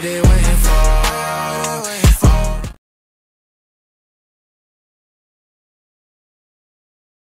they waiting for?